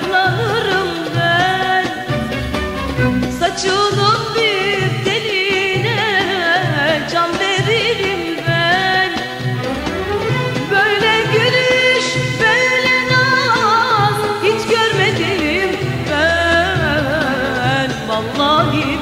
saklarım ben. Saçının bir teline can veririm ben. Böyle gülüş, böyle naz hiç görmedim ben. Vallahi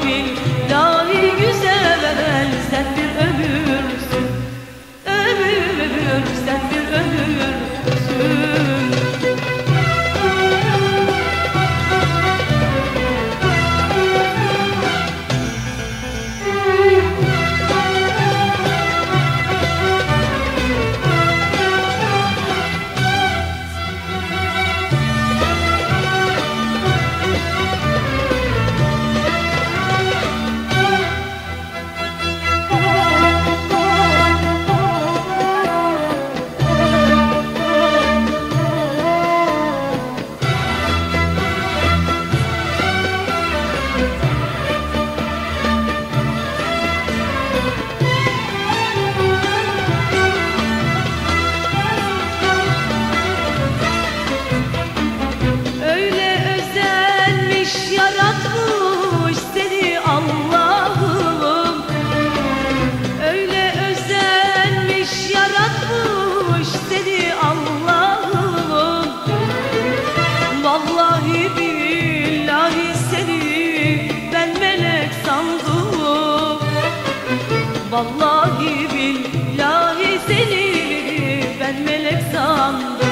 Vallahi billahi seni ben melek sandım